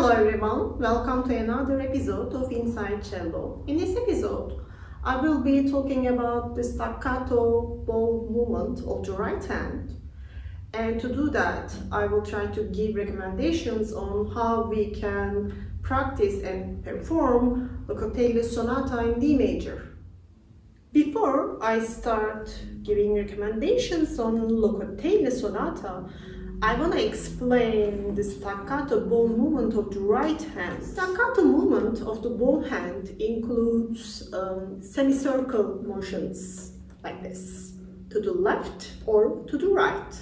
Hello everyone, welcome to another episode of Inside Cello. In this episode, I will be talking about the staccato bow movement of the right hand. And to do that, I will try to give recommendations on how we can practice and perform the Locatelli Sonata in D major. Before I start giving recommendations on the Locatelli Sonata, I want to explain the staccato bow movement of the right hand. Staccato movement of the bow hand includes um, semicircle motions like this, to the left or to the right.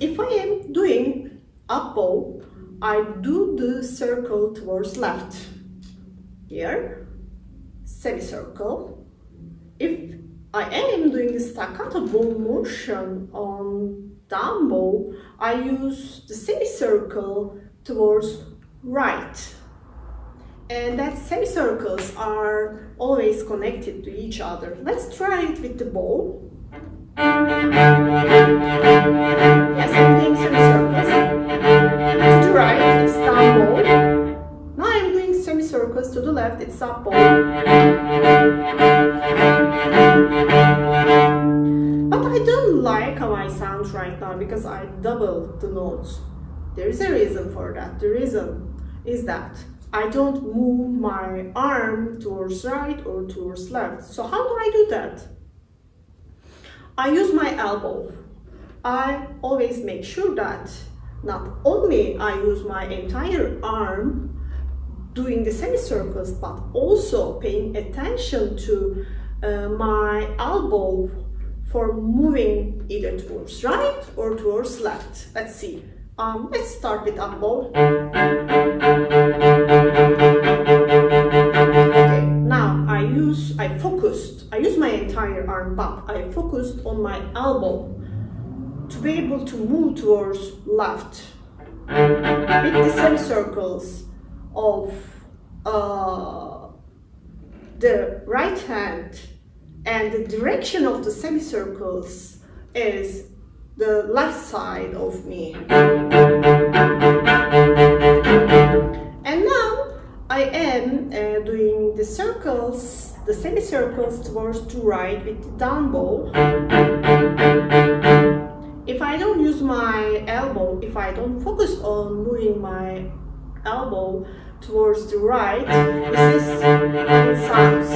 If I am doing up bow, I do the circle towards left. Here, semicircle. If I am doing the staccato bow motion on bow, I use the semicircle towards right. And that semicircles are always connected to each other. Let's try it with the bow. Yes, I'm doing semicircles. To the right, it's down bow. Now I'm doing semicircles to the left, it's up bow. How I sound right now because I doubled the notes. There is a reason for that. The reason is that I don't move my arm towards right or towards left. So how do I do that? I use my elbow. I always make sure that not only I use my entire arm doing the semicircles, but also paying attention to uh, my elbow for moving either towards right or towards left. Let's see. Um, let's start with up bow. Okay, now I use, I focused, I use my entire arm, but I focused on my elbow to be able to move towards left with the semicircles of uh, the right hand and the direction of the semicircles is the left side of me. And now I am uh, doing the circles, the semicircles towards to right with the down bow. If I don't use my elbow, if I don't focus on moving my elbow towards the right, this is it sounds.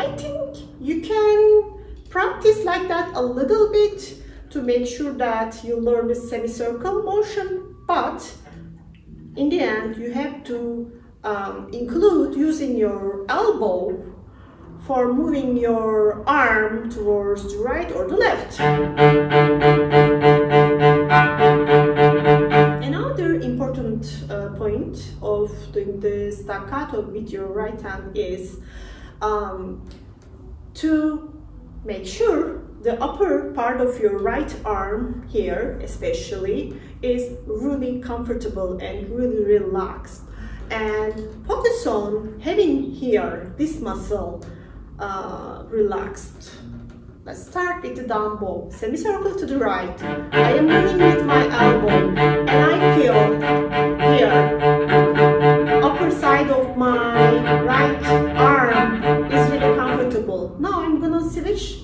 I think you can practice like that a little bit to make sure that you learn the semicircle motion, but in the end you have to um, include using your elbow for moving your arm towards the right or the left. Another important uh, point of doing the staccato with your right hand is um, to make sure the upper part of your right arm here especially is really comfortable and really relaxed. And focus on having here this muscle uh, relaxed let's start with the down bow semicircle to the right I am moving with my elbow and I feel here upper side of my right arm is really comfortable now I'm gonna switch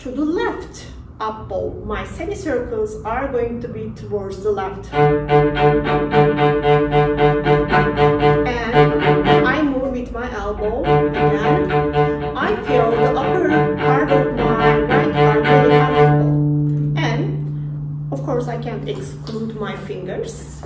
to the left up bow. My semicircles are going to be towards the left. And I move with my elbow again. I feel course I can't exclude my fingers.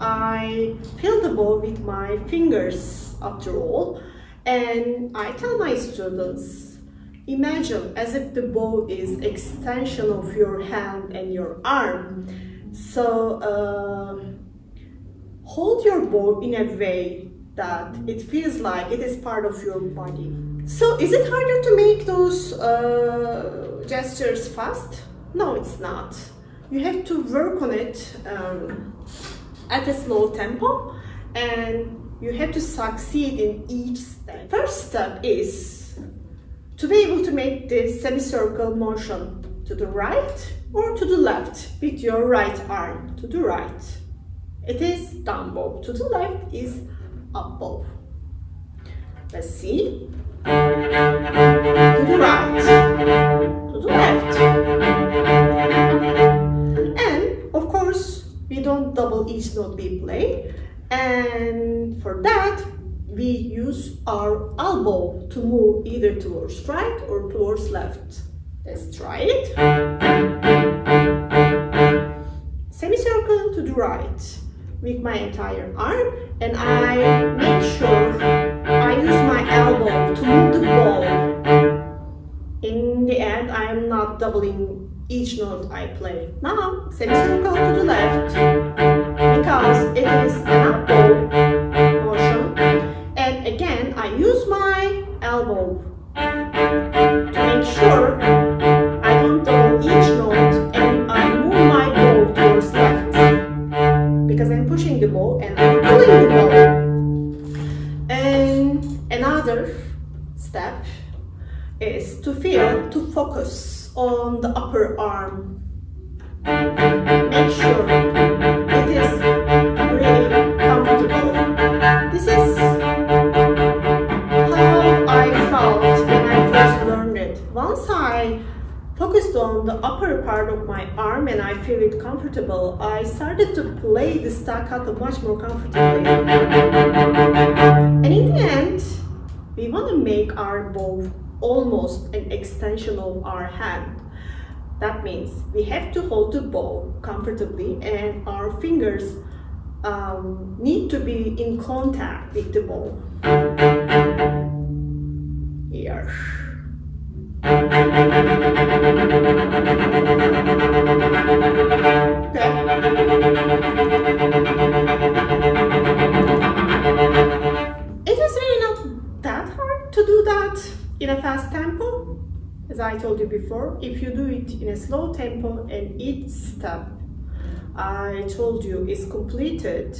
I feel the bow with my fingers after all. And I tell my students, imagine as if the bow is extension of your hand and your arm. So uh, hold your bow in a way that it feels like it is part of your body. So is it harder to make those uh, gestures fast? No, it's not. You have to work on it um, at a slow tempo and you have to succeed in each step. First step is to be able to make this semicircle motion to the right or to the left with your right arm to the right it is down bow. To the left is up bow. Let's see. To the right, to the left. Don't double each note we play. And for that, we use our elbow to move either towards right or towards left. Let's try it. Semicircle to the right with my entire arm and I make sure I use my elbow to move the ball. In the end, I am not doubling each note I play. Now, semicircle to the left because it is an up motion. And again, I use my elbow to make sure I don't double each note and I move my bow towards left because I'm pushing the bow and I'm pulling the bow. And another step is to feel, to focus on the upper arm. Make sure it is really comfortable. This is how I felt when I first learned it. Once I focused on the upper part of my arm and I feel it comfortable, I started to play the staccato much more comfortably. And in the end, we want to make our bow almost an extension of our hand. That means we have to hold the bow comfortably and our fingers um, need to be in contact with the bow. Here. It is really not that hard to do that in a fast tempo. As I told you before, if you do it in a slow tempo and each step I told you is completed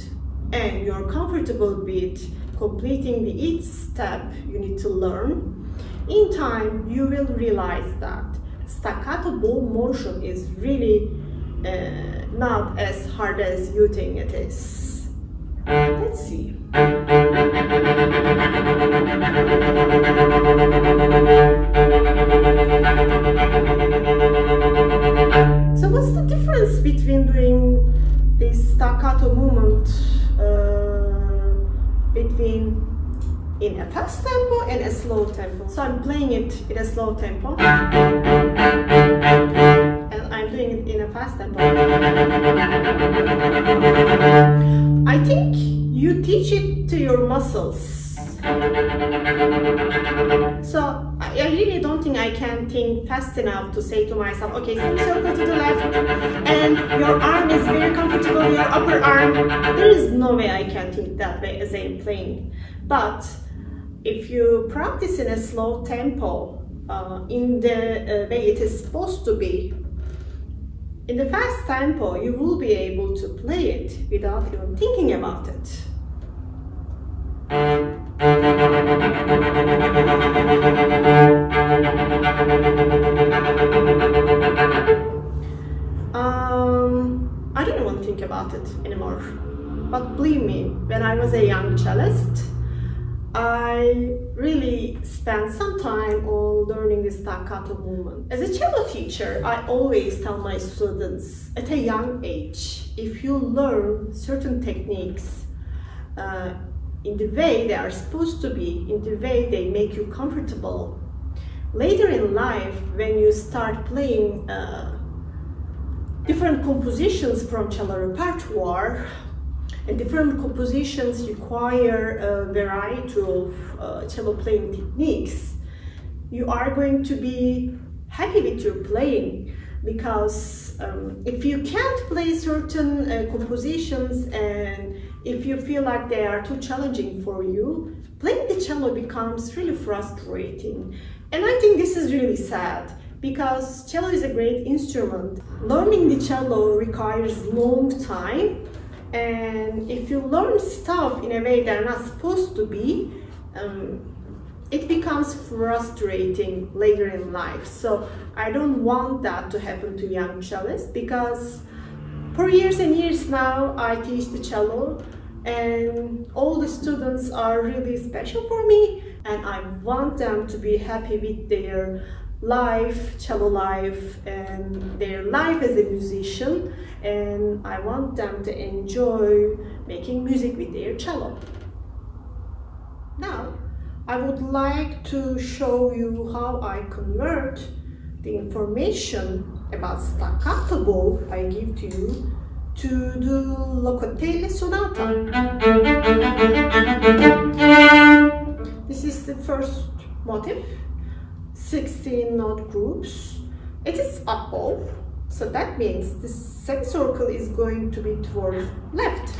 and you're comfortable with completing the each step you need to learn, in time you will realize that staccato bow motion is really uh, not as hard as you think it is. Let's see. In a fast tempo and a slow tempo? So I'm playing it in a slow tempo and I'm doing it in a fast tempo. I think you teach it to your muscles. So I really don't think I can think fast enough to say to myself, okay, circle to the left, and your arm is very comfortable, your upper arm. There is no way I can think that way as I'm playing. But if you practice in a slow tempo, uh, in the uh, way it is supposed to be, in the fast tempo, you will be able to play it without even thinking about it. Um, I don't want to think about it anymore. But believe me, when I was a young cellist, I really spent some time on learning the staccato movement. As a cello teacher, I always tell my students at a young age, if you learn certain techniques uh, in the way they are supposed to be, in the way they make you comfortable, later in life, when you start playing uh, different compositions from cello repertoire, and different compositions require a variety of uh, cello playing techniques. You are going to be happy with your playing because um, if you can't play certain uh, compositions and if you feel like they are too challenging for you, playing the cello becomes really frustrating. And I think this is really sad because cello is a great instrument. Learning the cello requires long time and if you learn stuff in a way they're not supposed to be, um, it becomes frustrating later in life. So I don't want that to happen to young cellists because For years and years now, I teach the cello and all the students are really special for me and I want them to be happy with their life, cello life and their life as a musician and I want them to enjoy making music with their cello. Now, I would like to show you how I convert the information about staccato bow I give to you to the Locatelli Sonata. This is the first motif, 16 note groups. It is up bow, so that means the semicircle is going to be towards left.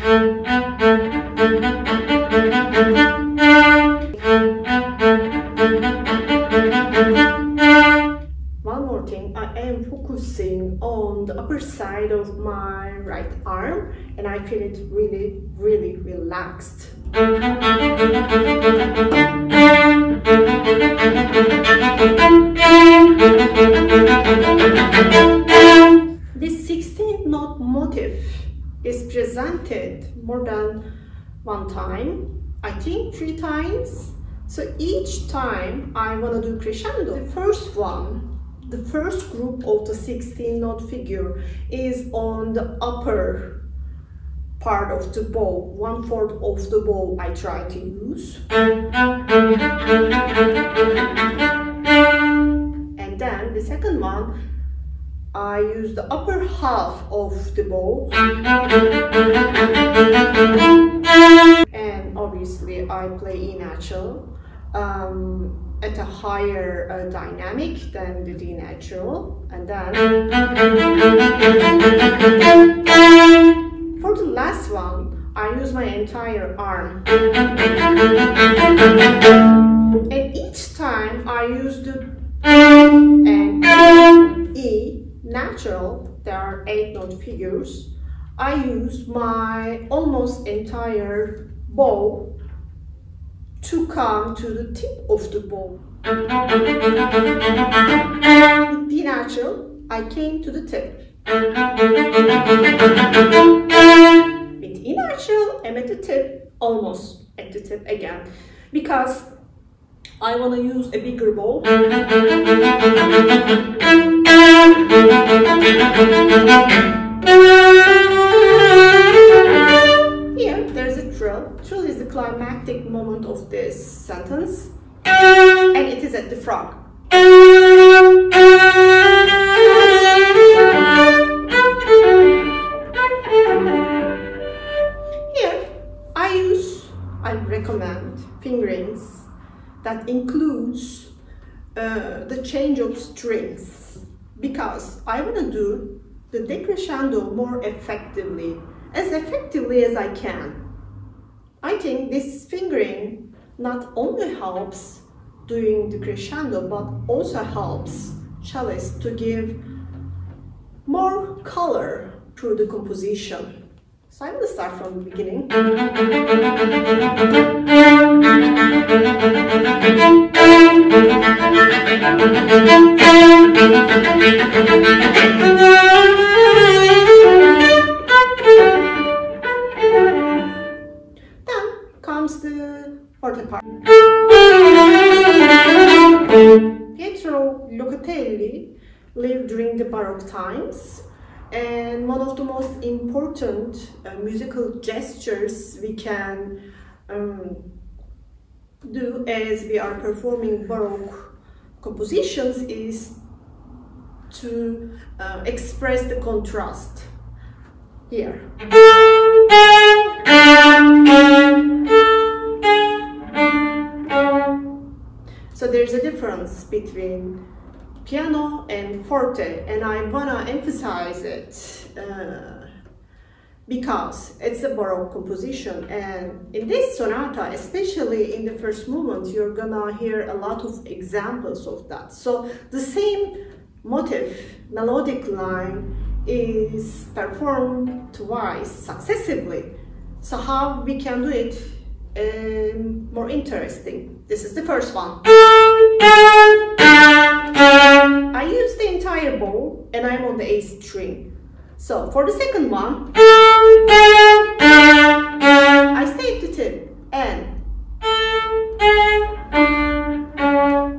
One more thing, I am focusing on the upper side of my right arm and I feel it really, really relaxed. This 16 note motif is presented more than one time, I think three times. So each time I want to do crescendo. The first one, the first group of the 16 note figure is on the upper part of the bow, one fourth of the bow I try to use. And the second one, I use the upper half of the bow. And obviously I play E natural um, at a higher uh, dynamic than the D natural. And then for the last one, I use my entire arm. And each time I use the and E natural, there are eight note figures, I use my almost entire bow to come to the tip of the bow. With D natural, I came to the tip. With E natural, I'm at the tip, almost at the tip again, because I want to use a bigger bow. Here, there's a trill. Trill is the climactic moment of this sentence, and it is at the frog. Here, I use, I recommend fingerings that includes uh, the change of strings because I want to do the decrescendo more effectively, as effectively as I can. I think this fingering not only helps doing the crescendo but also helps cellist to give more color through the composition. So I'm going to start from the beginning. Then comes the forte part. Pietro Locatelli lived during the Baroque times and one of the most important uh, musical gestures we can um, do as we are performing Baroque compositions is to uh, express the contrast here. So there's a difference between piano and forte and I wanna emphasize it uh, because it's a Baroque composition and in this sonata, especially in the first movement, you're gonna hear a lot of examples of that. So the same motif, melodic line is performed twice successively. So how we can do it um, more interesting? This is the first one. I use the entire bow and I'm on the A string. So for the second one, I stay at the tip and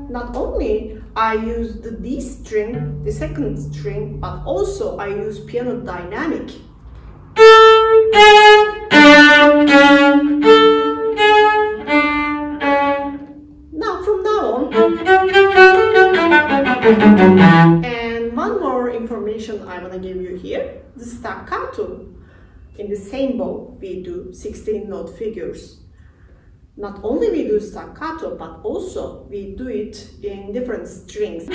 not only I use the D string, the second string, but also I use piano dynamic. Information I want to give you here, the staccato. In the same bow, we do 16 note figures. Not only we do staccato, but also we do it in different strings.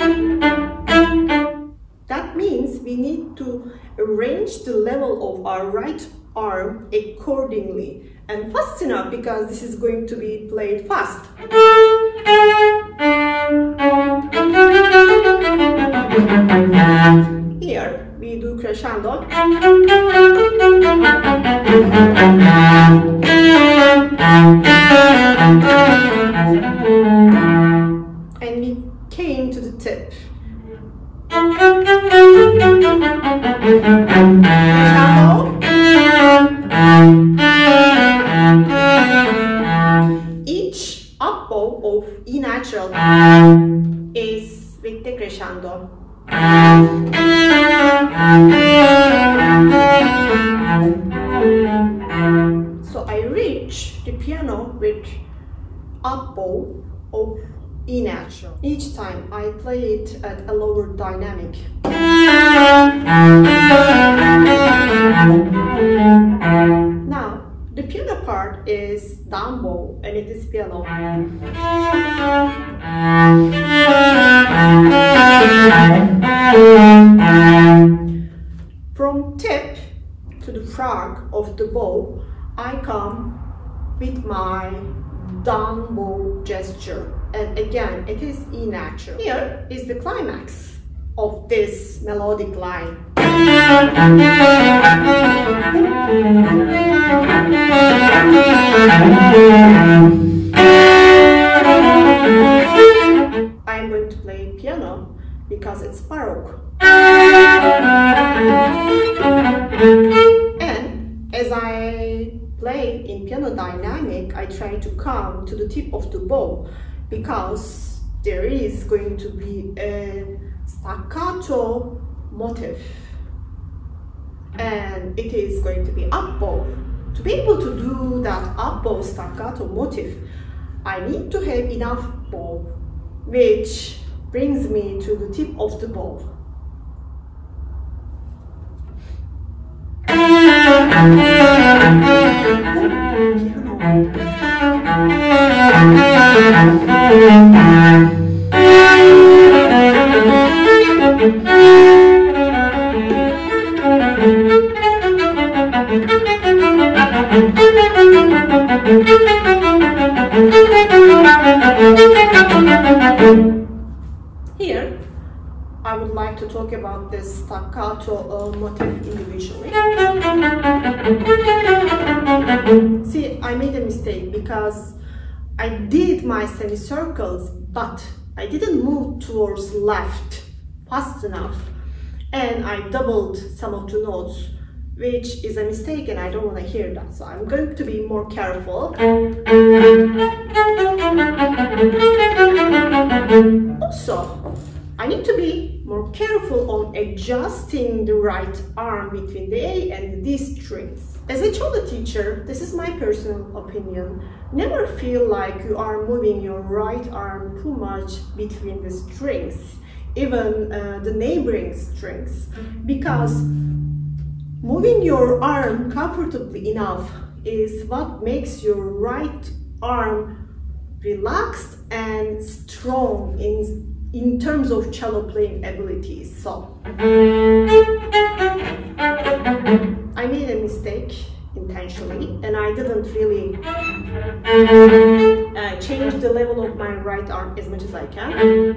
That means we need to arrange the level of our right arm accordingly and fast enough because this is going to be played fast. Here we do crescendo. And we came to the tip. Each up bow of E natural is with the crescendo. So I reach the piano with up bow of E natural. Each time I play it at a lower dynamic. Now, the piano part is down and it is piano. From tip to the frog of the bow, I come with my down bow gesture. And again, it is E natural. Here is the climax of this melodic line. I'm going to play piano because it's Baroque. And as I play in piano dynamic, I try to come to the tip of the bow because there is going to be a staccato motif and it is going to be up bow. To be able to do that up bow staccato motif, I need to have enough bow which brings me to the tip of the bow. Talk about this staccato uh, motif individually. See, I made a mistake because I did my semicircles, but I didn't move towards left fast enough. And I doubled some of the notes, which is a mistake and I don't want to hear that. So I'm going to be more careful. Also, I need to be more careful on adjusting the right arm between the A and the D strings. As told the teacher, this is my personal opinion, never feel like you are moving your right arm too much between the strings, even uh, the neighboring strings, because moving your arm comfortably enough is what makes your right arm relaxed and strong in in terms of cello playing abilities. So I made a mistake intentionally and I didn't really uh, change the level of my right arm as much as I can.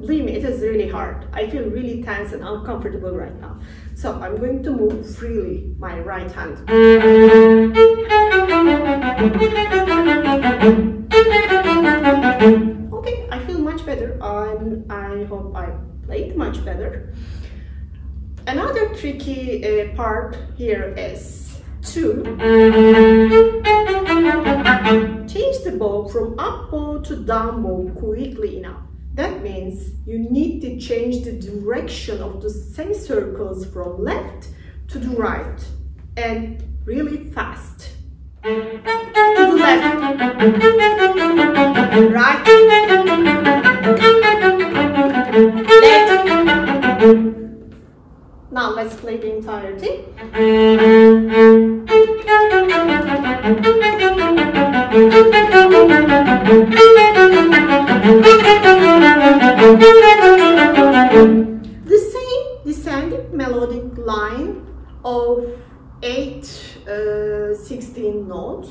Believe me, it is really hard. I feel really tense and uncomfortable right now. So I'm going to move freely my right hand. Much better. Um, I hope I played much better. Another tricky uh, part here is to change the bow from up bow to down bow quickly enough. That means you need to change the direction of the semicircles from left to the right and really fast. To the left, Let's the entirety. The same descending melodic line of 8 uh, 16 notes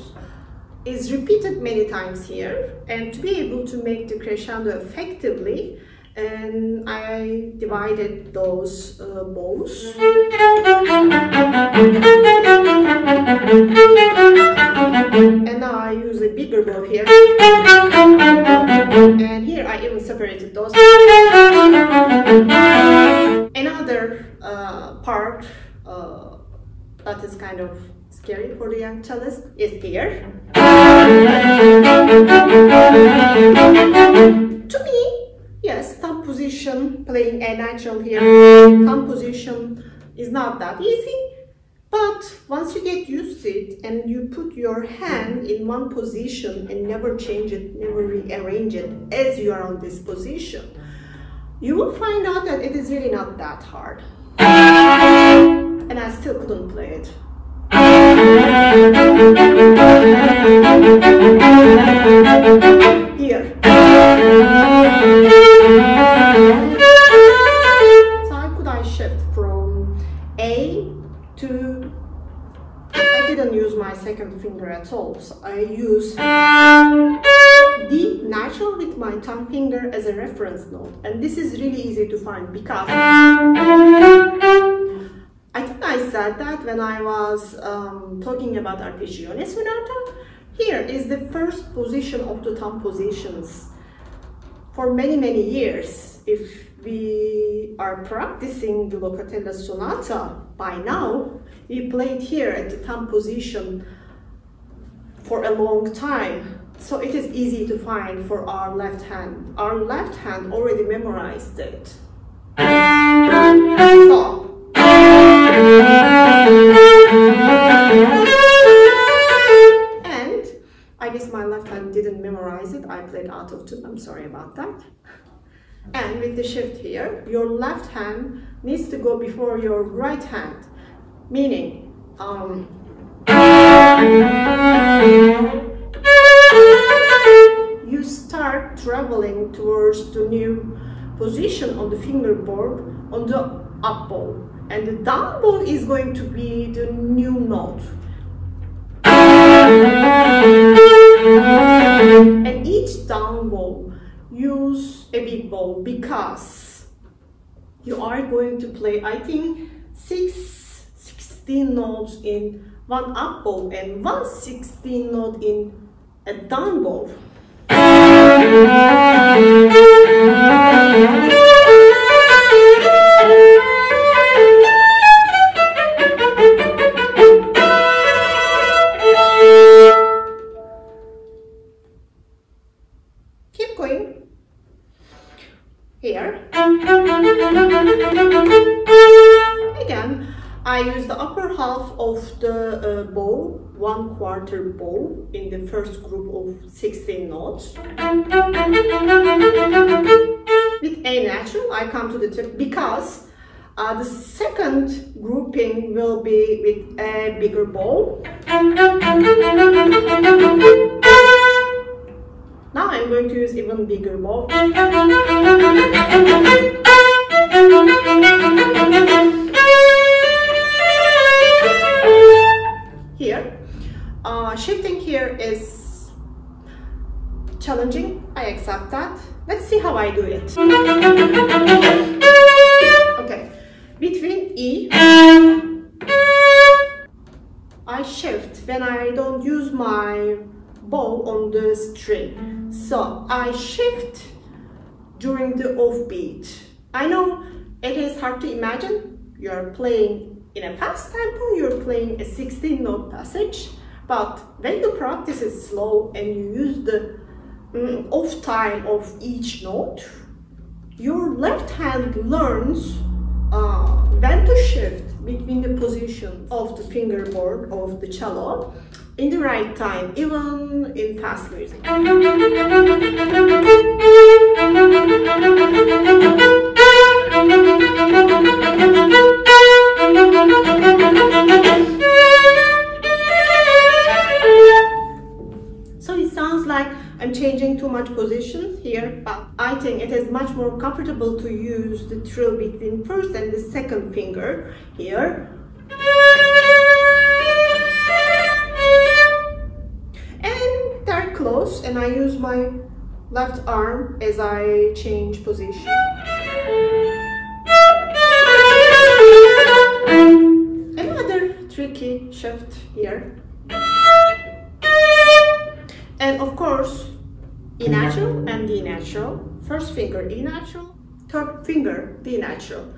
is repeated many times here and to be able to make the crescendo effectively and I divided those uh, bows. And now I use a bigger bow here. And here I even separated those. Another uh, part uh, that is kind of scary for the young cellist is here. to me, yes, thumb position, playing a natural here, mm. thumb position is not that easy. But once you get used to it and you put your hand in one position and never change it, never rearrange it as you are on this position, you will find out that it is really not that hard. And I still couldn't play it. Here. So how could I shift from A to I didn't use my second finger at all. So I use D natural with my thumb finger as a reference note. And this is really easy to find because I said that when I was um, talking about Arpeggione Sonata. Here is the first position of the thumb positions. For many, many years, if we are practicing the Locatelli Sonata by now, we played here at the thumb position for a long time. So it is easy to find for our left hand. Our left hand already memorized it. So, and I guess my left hand didn't memorize it. I played out of tune. I'm sorry about that. And with the shift here, your left hand needs to go before your right hand, meaning um, you start traveling towards the new position on the fingerboard on the up bow and the down bow is going to be the new note and each down bow use a big bow because you are going to play I think six 16 notes in one up bow and one 16 note in a down bow uh, bow, one quarter bow in the first group of 16 notes. With A natural, I come to the tip because uh, the second grouping will be with a bigger bow. Now I'm going to use even bigger bow. Uh, shifting here is challenging. I accept that. Let's see how I do it. Okay, between E, I shift when I don't use my bow on the string. So I shift during the offbeat. I know it is hard to imagine you're playing in a fast tempo, you're playing a 16 note passage. But when the practice is slow and you use the mm, off time of each note, your left hand learns uh, when to shift between the position of the fingerboard of the cello in the right time, even in fast music. More comfortable to use the trill between first and the second finger here. And they're close and I use my left arm as I change position. Another tricky shift here. And of course, E natural and D natural. First finger E natural, third finger D natural.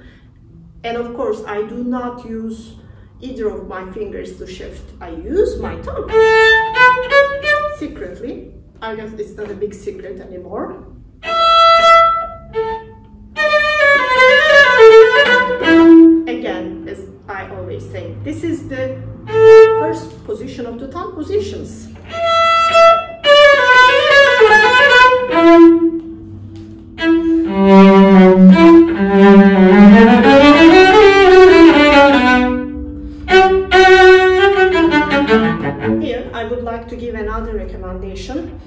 And of course, I do not use either of my fingers to shift. I use my thumb secretly. I guess it's not a big secret anymore. Again, as I always say, this is the first position of the thumb positions. Recommendation.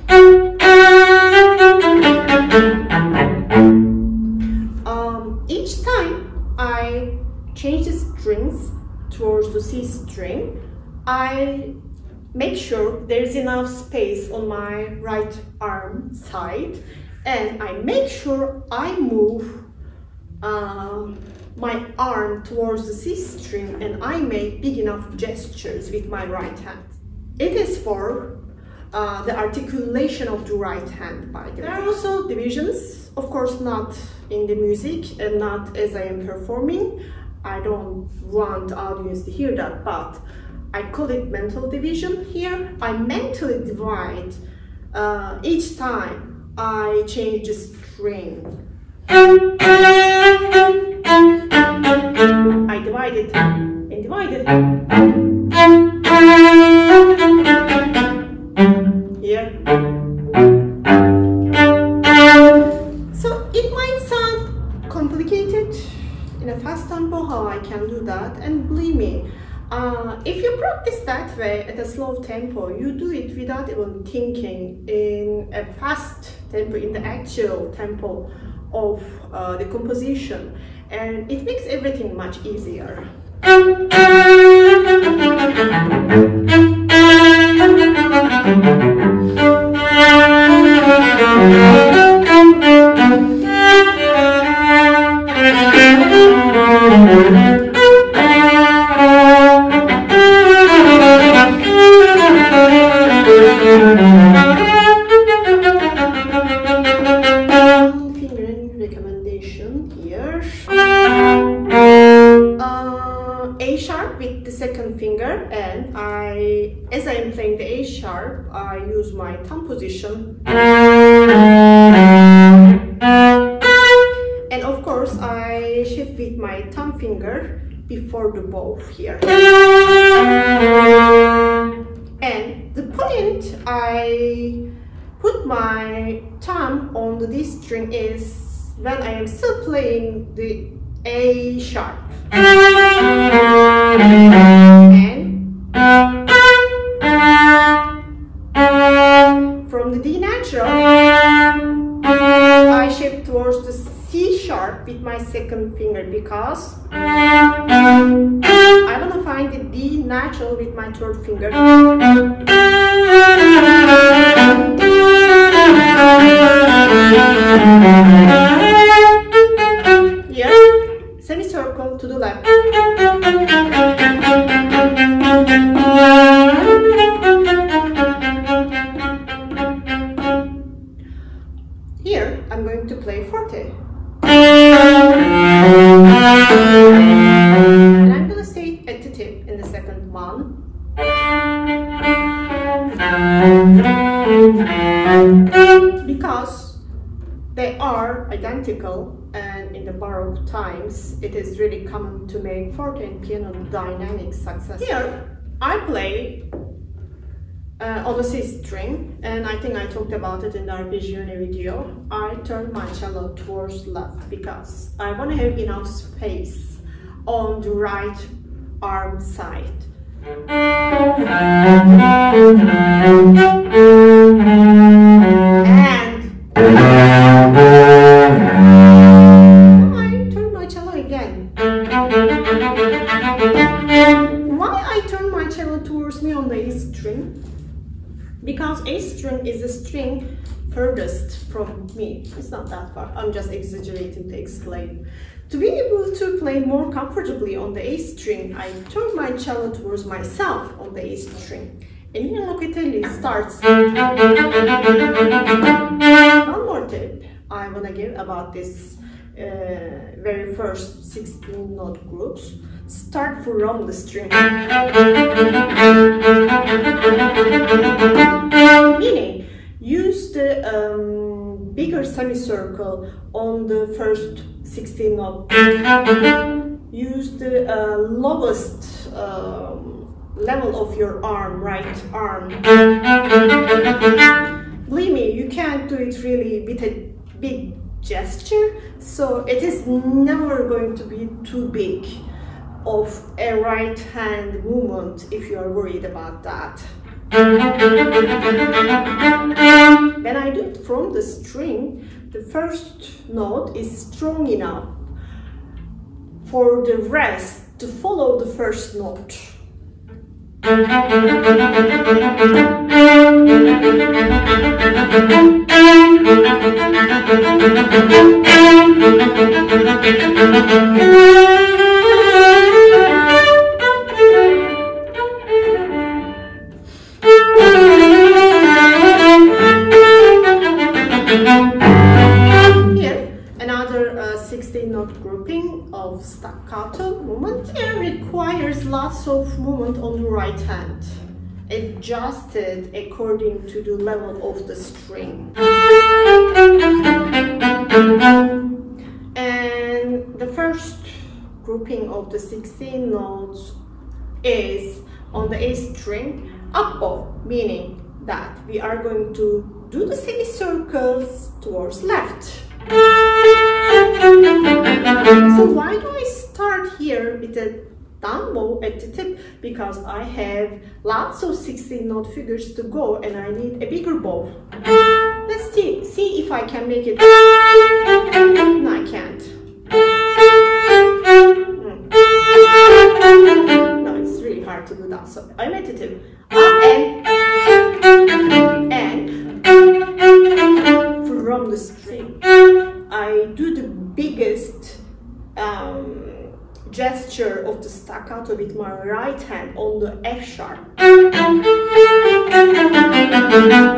Um, each time I change the strings towards the C string, I make sure there's enough space on my right arm side and I make sure I move um, my arm towards the C string and I make big enough gestures with my right hand. It is for uh, the articulation of the right hand by the way. There are also divisions, of course not in the music and not as I am performing. I don't want audience to hear that, but I call it mental division here. I mentally divide uh, each time I change the string. I divide it and divide it. Complicated in a fast tempo how I can do that and believe me uh, if you practice that way at a slow tempo you do it without even thinking in a fast tempo in the actual tempo of uh, the composition and it makes everything much easier. my thumb position. And of course I shift with my thumb finger before the bow here. And the point I put my thumb on the D string is when I am still playing the A sharp. Second finger because I want to find the D natural with my third finger. Here, it is really common to make forte and piano dynamic success. Here I play uh, on the C string and I think I talked about it in the arpeggione video. I turn my cello towards left because I want to have enough space on the right arm side. string furthest from me. It's not that far, I'm just exaggerating to explain. To be able to play more comfortably on the A string, I turn my cello towards myself on the A string. And here Locatelli starts. One more tip I want to give about this uh, very first 16 note groups. Start from the string. Meaning, use the um, bigger semicircle on the first 16 note. Use the uh, lowest um, level of your arm, right arm. Believe me, you can't do it really with a big gesture, so it is never going to be too big of a right hand movement if you are worried about that. When I do it from the string, the first note is strong enough for the rest to follow the first note. staccato movement requires lots of movement on the right hand adjusted according to the level of the string. And the first grouping of the 16 notes is on the A string up bow meaning that we are going to do the semicircles towards left so why do I start here with a down bow at the tip? Because I have lots of 16 note figures to go and I need a bigger bow. Let's see, see if I can make it. No, I can't. Hmm. No, it's really hard to do that. So I'm at the tip. Up and and from the string. Gesture of the staccato with my right hand on the F sharp.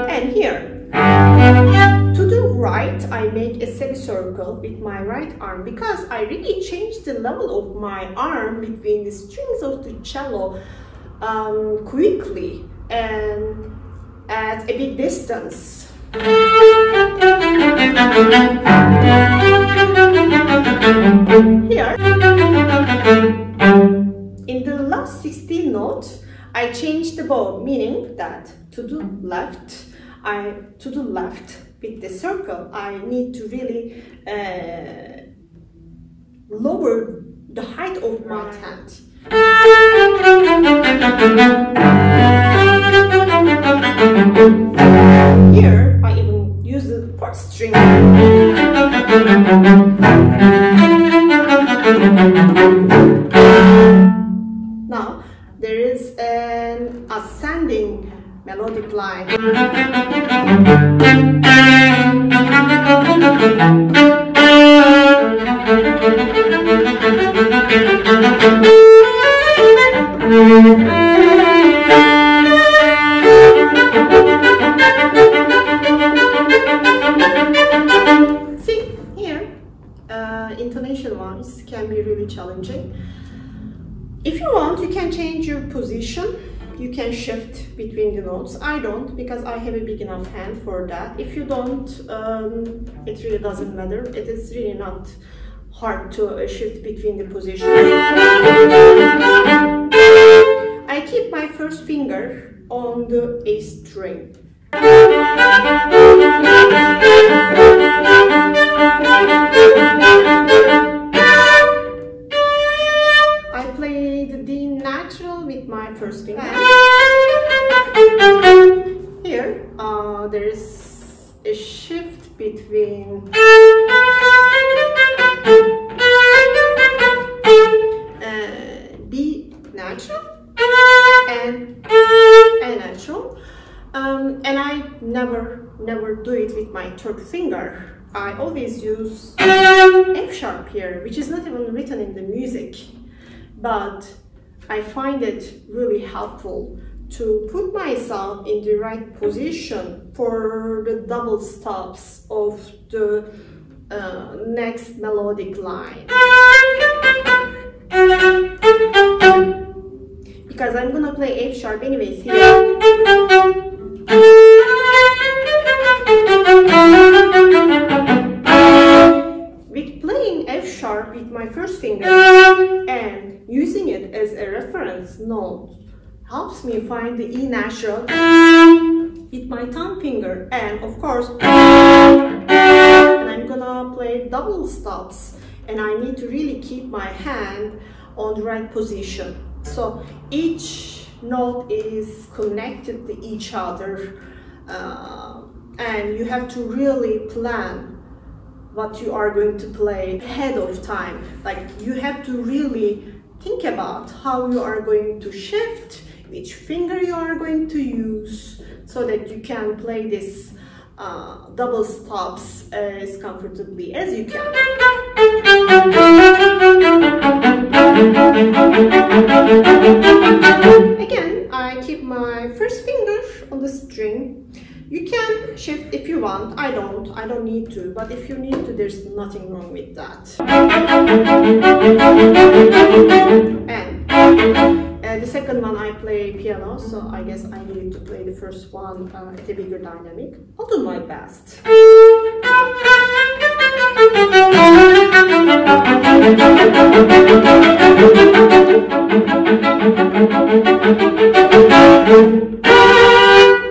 And here, to the right, I make a semicircle with my right arm because I really changed the level of my arm between the strings of the cello um, quickly and at a big distance. Here, in the last 16 notes, I changed the bow, meaning that to the left, I to the left with the circle, I need to really uh, lower the height of my hand. Enough hand for that. If you don't, um, it really doesn't matter. It is really not hard to uh, shift between the positions. I keep my first finger on the A string. There is a shift between uh, B natural and A natural. Um, and I never, never do it with my third finger. I always use F sharp here, which is not even written in the music, but I find it really helpful to put myself in the right position for the double stops of the uh, next melodic line. Because I'm gonna play F sharp anyways here. With playing F sharp with my first finger and using it as a reference note helps me find the E natural. With my thumb finger and of course and I'm gonna play double stops. And I need to really keep my hand on the right position. So each note is connected to each other uh, and you have to really plan what you are going to play ahead of time. Like you have to really think about how you are going to shift which finger you are going to use so that you can play this uh, double stops as comfortably as you can. Again, I keep my first finger on the string. You can shift if you want. I don't. I don't need to. But if you need to, there's nothing wrong with that. And the second one I play piano, so I guess I need to play the first one uh, at a bigger dynamic. I'll do my best.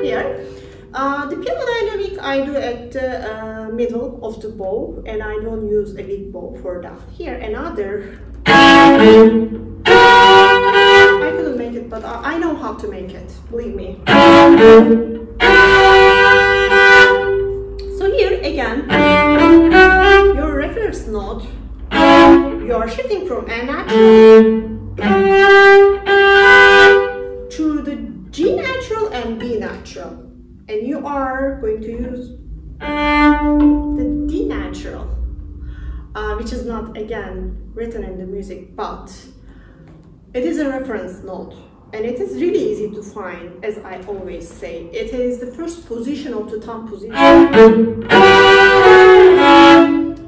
Here, uh, the piano dynamic I do at the uh, middle of the bow, and I don't use a big bow for that. Here, another. Couldn't make it, but I I know how to make it. Believe me. So here again, your reference note, you are shifting from A natural to the G natural and B natural, and you are going to use the D natural, uh, which is not again written in the music, but it is a reference note and it is really easy to find, as I always say. It is the first position of the thumb position.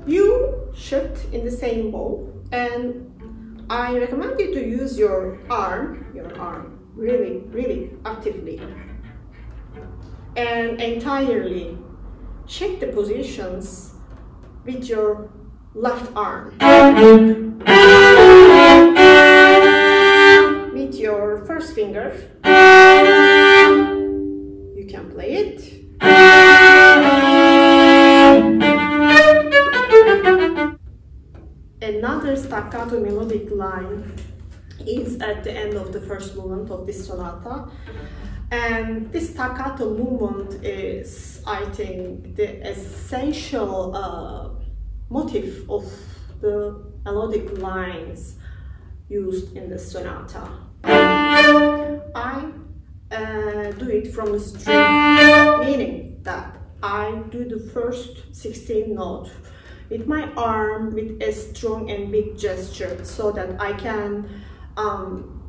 You shift in the same bow and I recommend you to use your arm, your arm, really, really actively and entirely shift the positions with your left arm first finger. You can play it. Another staccato melodic line is at the end of the first movement of this sonata. And this staccato movement is, I think, the essential uh, motif of the melodic lines used in the sonata. I uh, do it from the string, meaning that I do the first 16 notes with my arm with a strong and big gesture so that I can um,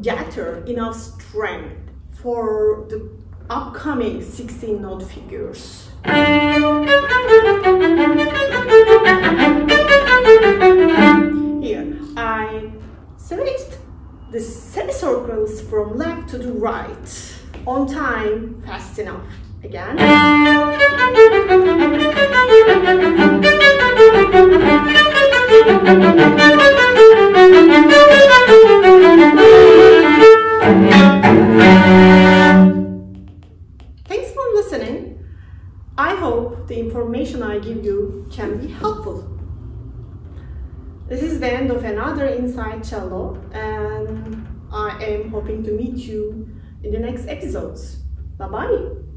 gather enough strength for the upcoming 16 note figures. Here, I select the semicircles from left to the right. On time, fast enough. Again. Thanks for listening. I hope the information I give you can be helpful. This is the end of another Inside Cello, and I am hoping to meet you in the next episodes. Bye bye.